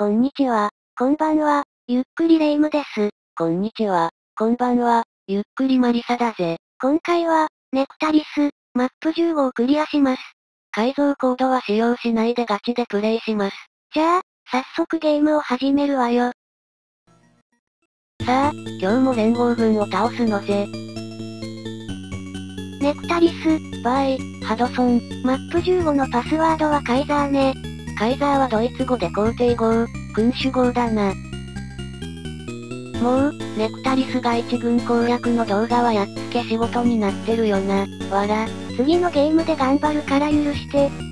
こんにちは。こんばんは。ゆっくりレ夢ムです。こんにちは。こんばんは。ゆっくりマリサだぜ。今回は、ネクタリス、マップ15をクリアします。改造コードは使用しないでガチでプレイします。じゃあ、早速ゲームを始めるわよ。さあ、今日も連合軍を倒すのぜ。ネクタリス、バイ、ハドソン。マップ15のパスワードはカイザーね。カイザーはドイツ語で皇帝号、君主号だな。もう、ネクタリスが一軍攻略の動画はやっつけ仕事になってるよな。わら。次のゲームで頑張るから許して。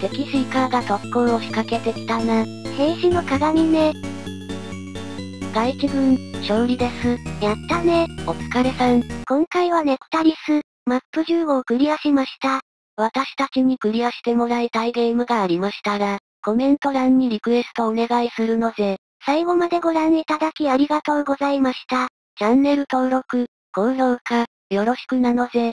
敵シーカーが特攻を仕掛けてきたな。兵士の鏡ね。外地軍、勝利です。やったね。お疲れさん。今回はネクタリス、マップ15をクリアしました。私たちにクリアしてもらいたいゲームがありましたら、コメント欄にリクエストお願いするのぜ。最後までご覧いただきありがとうございました。チャンネル登録、高評価、よろしくなのぜ。